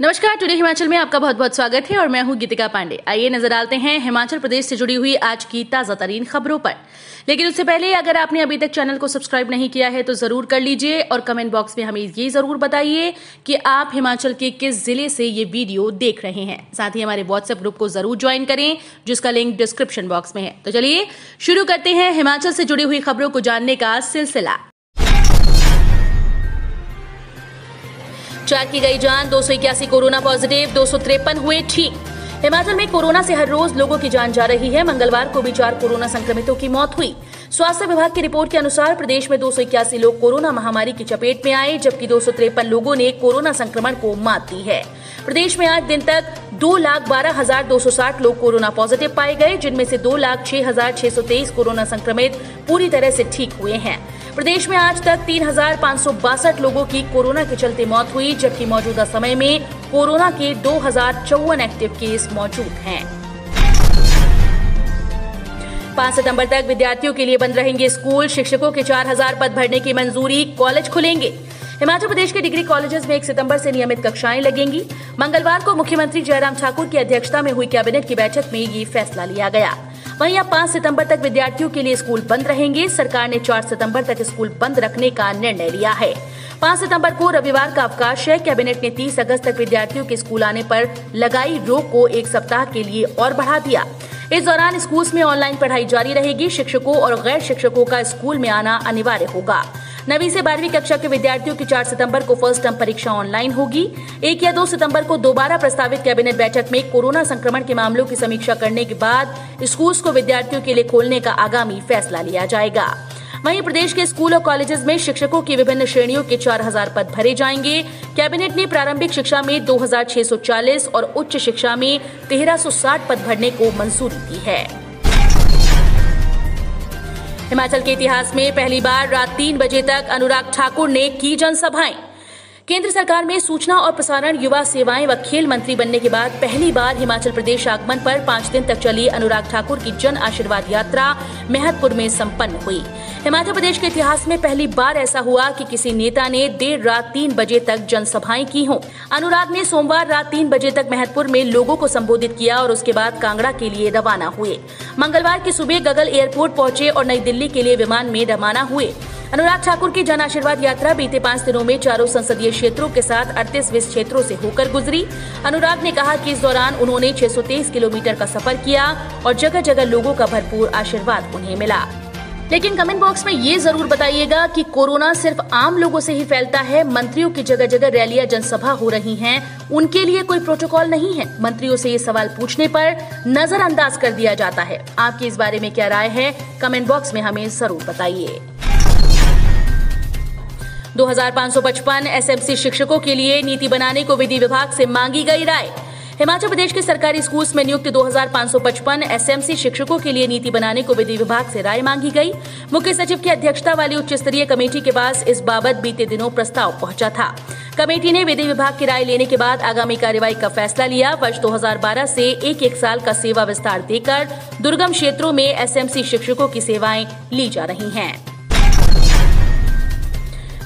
नमस्कार, टुडे हिमाचल में आपका बहुत बहुत स्वागत है और मैं हूँ गीतिका पांडे। आइए नज़र डालते हैं हिमाचल प्रदेश से जुड़ी हुई आज की ताज़ा तरीन खबरों पर। लेकिन उससे पहले अगर आपने अभी तक चैनल को सब्सक्राइब नहीं किया है तो ज़रूर कर लीजिए और कमेंट बॉक्स में हमें ये ज़रूर बताइए कि आप हिमाचल के किस ज़िले से ये वीडियो देख रहे हैं। साथ ही हमारे व्हाट्सएप ग्रुप को ज़रूर ज्वाइन करें, जिसका लिंक डिस्क्रिप्शन बॉक्स में है। तो चलिए शुरू करते हैं हिमाचल से जुड़ी हुई खबरों को जानने का सिलसिला। चार की गई जान, दो सौ इक्यासी कोरोना पॉजिटिव, दो सौ तिरपन हुए ठीक। हिमाचल में कोरोना से हर रोज लोगों की जान जा रही है। मंगलवार को भी चार कोरोना संक्रमितों की मौत हुई। स्वास्थ्य विभाग की रिपोर्ट के अनुसार प्रदेश में दो सौ इक्यासी लोग कोरोना महामारी की चपेट में आए, जबकि दो लोगों ने कोरोना संक्रमण को मात दी है। प्रदेश में आज दिन तक दो लाख बारह हज़ार दो सौ साठ लोग कोरोना पॉजिटिव पाए गए, जिनमें से दो लाख छह हज़ार छह सौ तेईस कोरोना संक्रमित पूरी तरह से ठीक हुए हैं। प्रदेश में आज तक तीन हज़ार पाँच सौ बासठ लोगों की कोरोना के चलते मौत हुई, जबकि मौजूदा समय में कोरोना के दो हज़ार चौवन एक्टिव केस मौजूद हैं। पाँच सितंबर तक विद्यार्थियों के लिए बंद रहेंगे स्कूल, शिक्षकों के चार हज़ार पद भरने की मंजूरी, कॉलेज खुलेंगे। हिमाचल प्रदेश के डिग्री कॉलेजेस में एक सितंबर से नियमित कक्षाएँ लगेंगी। मंगलवार को मुख्यमंत्री जयराम ठाकुर की अध्यक्षता में हुई कैबिनेट की बैठक में ये फैसला लिया गया। वहीं अब पाँच सितंबर तक विद्यार्थियों के लिए स्कूल बंद रहेंगे। सरकार ने चार सितंबर तक स्कूल बंद रखने का निर्णय लिया है। पाँच सितंबर को रविवार का अवकाश है। कैबिनेट ने 30 अगस्त तक विद्यार्थियों के स्कूल आने पर लगाई रोक को एक सप्ताह के लिए और बढ़ा दिया। इस दौरान स्कूल में ऑनलाइन पढ़ाई जारी रहेगी। शिक्षकों और गैर शिक्षकों का स्कूल में आना अनिवार्य होगा। नवी से बारहवीं कक्षा के विद्यार्थियों की 4 सितंबर को फ़र्स्ट टर्म परीक्षा ऑनलाइन होगी। एक या दो सितंबर को दोबारा प्रस्तावित कैबिनेट बैठक में कोरोना संक्रमण के मामलों की समीक्षा करने के बाद स्कूल को विद्यार्थियों के लिए खोलने का आगामी फैसला लिया जाएगा। वहीं प्रदेश के स्कूल और कॉलेजेस में शिक्षकों की विभिन्न श्रेणियों के 4000 पद भरे जाएँगे। कैबिनेट ने प्रारंभिक शिक्षा में 2640 और उच्च शिक्षा में 1360 पद भरने को मंजूरी दी है। हिमाचल के इतिहास में पहली बार रात तीन बजे तक अनुराग ठाकुर ने की जनसभाएँ। केंद्र सरकार में सूचना और प्रसारण, युवा सेवाएँ व खेल मंत्री बनने के बाद पहली बार हिमाचल प्रदेश आगमन पर पाँच दिन तक चली अनुराग ठाकुर की जन आशीर्वाद यात्रा महतपुर में संपन्न हुई। हिमाचल प्रदेश के इतिहास में पहली बार ऐसा हुआ कि किसी नेता ने देर रात तीन बजे तक जनसभाएँ की हों। अनुराग ने सोमवार रात तीन बजे तक महतपुर में लोगों को संबोधित किया और उसके बाद कांगड़ा के लिए रवाना हुए। मंगलवार की सुबह गगल एयरपोर्ट पहुँचे और नई दिल्ली के लिए विमान में रवाना हुए। अनुराग ठाकुर की जन आशीर्वाद यात्रा बीते पाँच दिनों में चारों संसदीय क्षेत्रों के साथ अड़तीस क्षेत्रों से होकर गुजरी। अनुराग ने कहा कि इस दौरान उन्होंने 623 किलोमीटर का सफ़र किया और जगह जगह लोगों का भरपूर आशीर्वाद उन्हें मिला। लेकिन कमेंट बॉक्स में ये ज़रूर बताइएगा कि कोरोना सिर्फ़ आम लोगों से ही फैलता है, मंत्रियों की जगह जगह रैलियाँ जनसभा हो रही हैं, उनके लिए कोई प्रोटोकॉल नहीं है। मंत्रियों से ये सवाल पूछने पर नजरअंदाज कर दिया जाता है। आपकी इस बारे में क्या राय है, कमेंट बॉक्स में हमें ज़रूर बताइए। 2555 एसएमसी शिक्षकों के लिए नीति बनाने को विधि विभाग से मांगी गई राय। हिमाचल प्रदेश के सरकारी स्कूल में नियुक्त 2555 एसएमसी शिक्षकों के लिए नीति बनाने को विधि विभाग से राय मांगी गई। मुख्य सचिव की अध्यक्षता वाली उच्च स्तरीय कमेटी के पास इस बाबत बीते दिनों प्रस्ताव पहुँचा था। कमेटी ने विधि विभाग की राय लेने के बाद आगामी कार्यवाही का फैसला लिया। वर्ष 2012 से एक एक साल का सेवा विस्तार देकर दुर्गम क्षेत्रों में एसएमसी शिक्षकों की सेवाएँ ली जा रही हैं।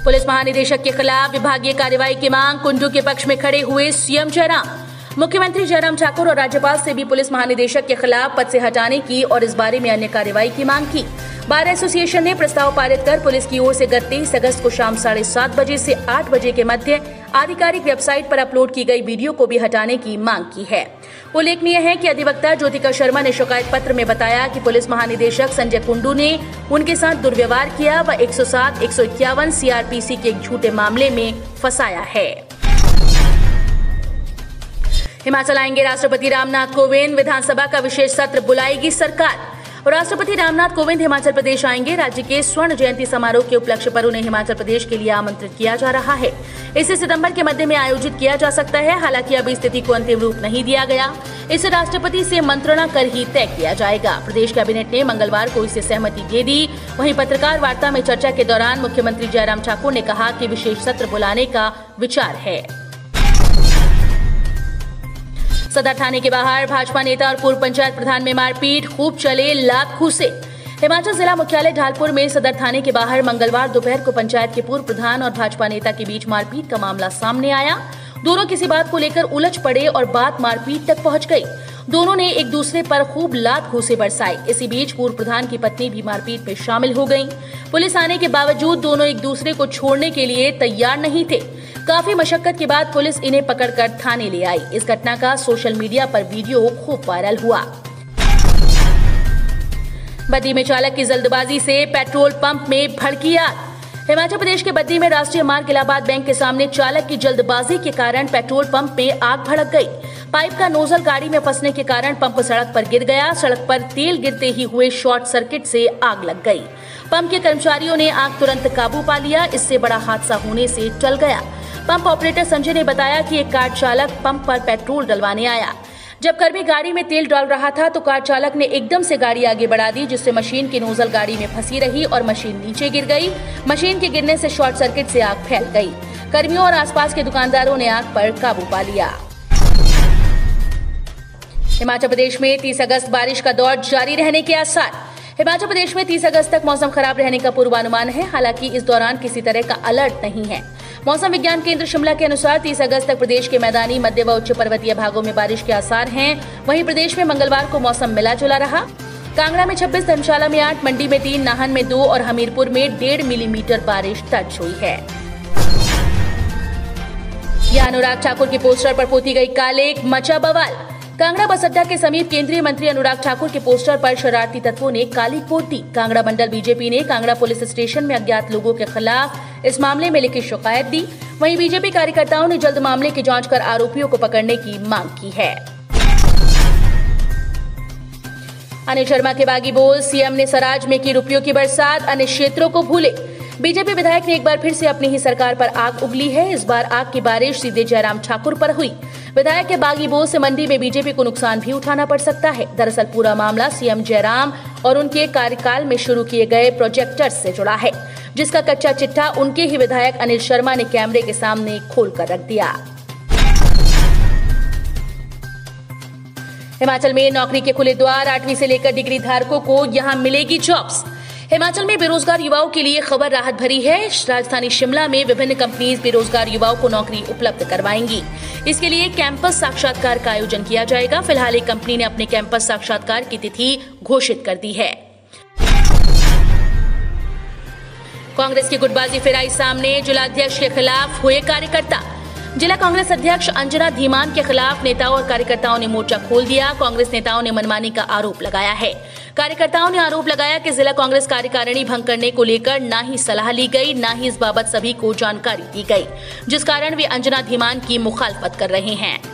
पुलिस महानिदेशक के खिलाफ विभागीय कार्रवाई की मांग, कुंडू के पक्ष में खड़े हुए सीएम जयराम। मुख्यमंत्री जयराम ठाकुर और राज्यपाल से भी पुलिस महानिदेशक के खिलाफ पद से हटाने की और इस बारे में अन्य कार्यवाही की मांग की। बार एसोसिएशन ने प्रस्ताव पारित कर पुलिस की ओर से गत तेईस अगस्त को शाम साढ़े सात बजे से आठ बजे के मध्य आधिकारिक वेबसाइट पर अपलोड की गई वीडियो को भी हटाने की मांग की है। उल्लेखनीय है कि अधिवक्ता ज्योतिका शर्मा ने शिकायत पत्र में बताया कि पुलिस महानिदेशक संजय कुंडू ने उनके साथ दुर्व्यवहार किया व 107, 151 सीआरपीसी के एक झूठे मामले में फंसाया है। हिमाचल आएँगे राष्ट्रपति रामनाथ कोविंद। विधानसभा का विशेष सत्र बुलाएगी सरकार। राष्ट्रपति रामनाथ कोविंद हिमाचल प्रदेश आएँगे। राज्य के स्वर्ण जयंती समारोह के उपलक्ष्य पर उन्हें हिमाचल प्रदेश के लिए आमंत्रित किया जा रहा है। इसे सितंबर के मध्य में आयोजित किया जा सकता है। हालाँकि अभी स्थिति को अंतिम रूप नहीं दिया गया। इसे राष्ट्रपति से मंत्रणा कर ही तय किया जाएगा। प्रदेश कैबिनेट ने मंगलवार को इसे सहमति दे दी। वहीं पत्रकार वार्ता में चर्चा के दौरान मुख्यमंत्री जयराम ठाकुर ने कहा कि विशेष सत्र बुलाने का विचार है। सदर थाने के बाहर भाजपा नेता और पूर्व पंचायत प्रधान में मारपीट, खूब चले, लाख खूसे हिमाचल जिला मुख्यालय ढालपुर में सदर थाने के बाहर मंगलवार दोपहर को पंचायत के पूर्व प्रधान और भाजपा नेता के बीच मारपीट का मामला सामने आया। दोनों किसी बात को लेकर उलझ पड़े और बात मारपीट तक पहुँच गई। दोनों ने एक दूसरे पर खूब लात घूसे बरसाई इसी बीच पूर्व प्रधान की पत्नी भी मारपीट में शामिल हो गई पुलिस आने के बावजूद दोनों एक दूसरे को छोड़ने के लिए तैयार नहीं थे। काफ़ी मशक्कत के बाद पुलिस इन्हें पकड़कर थाने ले आई। इस घटना का सोशल मीडिया पर वीडियो खूब वायरल हुआ। बदी में चालक की जल्दबाजी से पेट्रोल पंप में भड़की आग। हिमाचल प्रदेश के बद्दी में राष्ट्रीय मार्ग इलाहाबाद बैंक के सामने चालक की जल्दबाजी के कारण पेट्रोल पंप में आग भड़क गई। पाइप का नोजल गाड़ी में फंसने के कारण पंप सड़क पर गिर गया। सड़क पर तेल गिरते ही हुए शॉर्ट सर्किट से आग लग गई। पंप के कर्मचारियों ने आग तुरंत काबू पा लिया। इससे बड़ा हादसा होने से टल गया। पंप ऑपरेटर संजय ने बताया कि एक कार चालक पंप पर पेट्रोल डलवाने आया। जब कर्मी गाड़ी में तेल डाल रहा था तो कार चालक ने एकदम से गाड़ी आगे बढ़ा दी, जिससे मशीन की नोजल गाड़ी में फंसी रही और मशीन नीचे गिर गई। मशीन के गिरने से शॉर्ट सर्किट से आग फैल गई। कर्मियों और आसपास के दुकानदारों ने आग पर काबू पा लिया। हिमाचल प्रदेश में 30 अगस्त बारिश का दौर जारी रहने के आसार। हिमाचल प्रदेश में 30 अगस्त तक मौसम खराब रहने का पूर्वानुमान है, हालाँकि इस दौरान किसी तरह का अलर्ट नहीं है। मौसम विज्ञान केंद्र शिमला के अनुसार 30 अगस्त तक प्रदेश के मैदानी मध्य व उच्च पर्वतीय भागों में बारिश के आसार हैं। वहीं प्रदेश में मंगलवार को मौसम मिला जुला रहा। कांगड़ा में 26, धर्मशाला में 8, मंडी में तीन नाहन में दो और हमीरपुर में डेढ़ मिलीमीटर बारिश दर्ज हुई है। यह अनुराग ठाकुर के पोस्टर पर पोती गई काले मचा बवाल। कांगड़ा बस अड्डा के समीप केंद्रीय मंत्री अनुराग ठाकुर के पोस्टर पर शरारती तत्वों ने काली कोट दी कांगड़ा मंडल बीजेपी ने कांगड़ा पुलिस स्टेशन में अज्ञात लोगों के खिलाफ इस मामले में लिखी शिकायत दी। वहीं बीजेपी कार्यकर्ताओं ने जल्द मामले की जाँच कर आरोपियों को पकड़ने की मांग की है। अनिल शर्मा के बागी बोल, सीएम ने सराज में की रुपयों की बरसात, अन्य क्षेत्रों को भूले। बीजेपी विधायक ने एक बार फिर से अपनी ही सरकार पर आग उगली है। इस बार आग की बारिश सीधे जयराम ठाकुर पर हुई। विधायक के बागी बोझ से मंडी में बीजेपी को नुकसान भी उठाना पड़ सकता है। दरअसल पूरा मामला सीएम जयराम और उनके कार्यकाल में शुरू किए गए प्रोजेक्टर से जुड़ा है, जिसका कच्चा चिट्ठा उनके ही विधायक अनिल शर्मा ने कैमरे के सामने खोल कर रख दिया। हिमाचल में नौकरी के खुले द्वार, आठवीं से लेकर डिग्री धारकों को यहाँ मिलेगी जॉब्स। हिमाचल में बेरोजगार युवाओं के लिए खबर राहत भरी है। राजधानी शिमला में विभिन्न कंपनीज़ बेरोजगार युवाओं को नौकरी उपलब्ध करवाएँगी। इसके लिए कैंपस साक्षात्कार का आयोजन किया जाएगा। फ़िलहाल एक कंपनी ने अपने कैंपस साक्षात्कार की तिथि घोषित कर दी है। कांग्रेस की गुटबाजी फिर आई सामने। जिलाध्यक्ष के खिलाफ हुए कार्यकर्ता। जिला कांग्रेस अध्यक्ष अंजना धीमान के खिलाफ नेताओं और कार्यकर्ताओं ने मोर्चा खोल दिया। कांग्रेस नेताओं ने मनमानी का आरोप लगाया है। कार्यकर्ताओं ने आरोप लगाया कि जिला कांग्रेस कार्यकारिणी भंग करने को लेकर न ही सलाह ली गई, न ही इस बाबत सभी को जानकारी दी गई, जिस कारण वे अंजना धीमान की मुखालफत कर रहे हैं।